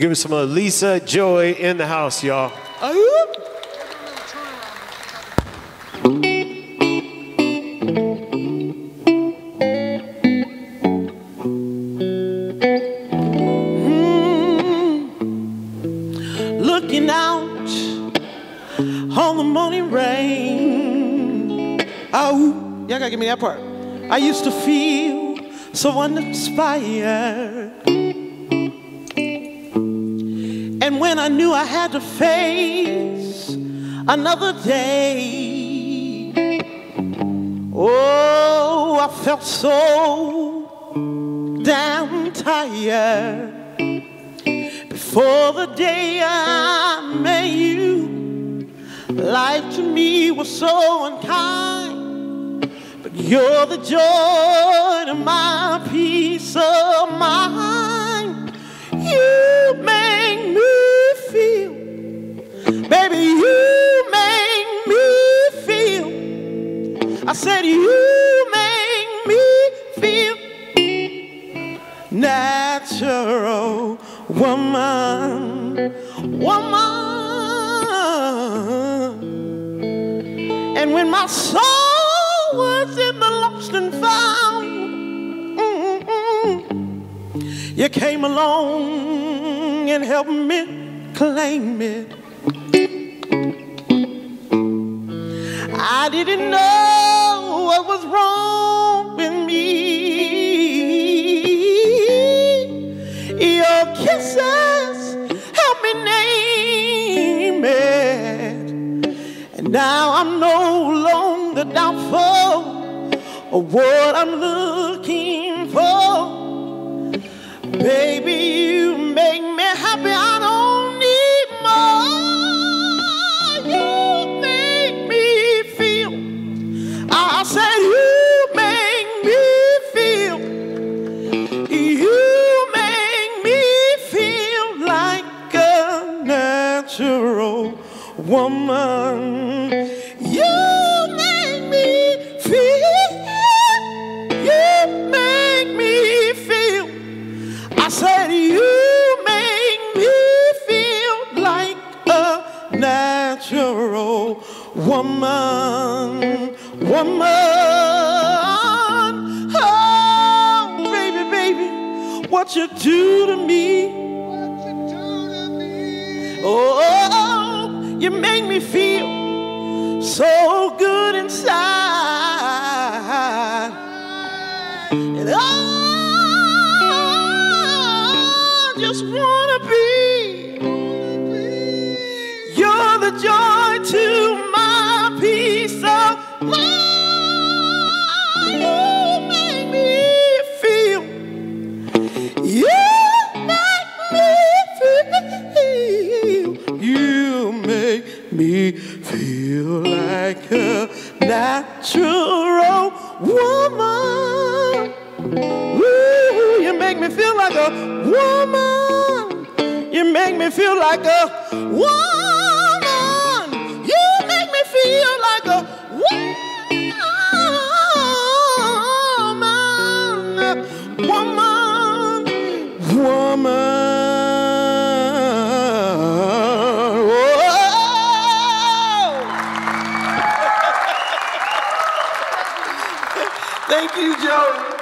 Give us some of Lisa Joy in the house, y'all. Hmm. looking out on the morning rain. Y'all gotta give me that part. I used to feel so uninspired. And when I knew I had to face another day, oh, I felt so damn tired. Before the day I met you, life to me was so unkind. But you're the joy to my peace of mind. You make me feel natural woman, woman. And when my soul was in the lost and found, you came along and helped me claim it. I didn't know now I'm no longer doubtful of what I'm looking for. Baby, you make me happy. I don't need more. You make me feel. I said, You make me feel. You make me feel like a natural woman. You make me feel. You make me feel. I said, You make me feel like a natural woman. Woman. Oh, baby, baby, what you do to me. Oh, you make me feel so good inside. And I just wanna be. You're the joy to my peace of mind. Me feel like a natural woman. Ooh, you make me feel like a woman. You make me feel like a woman. Thank you, Joey.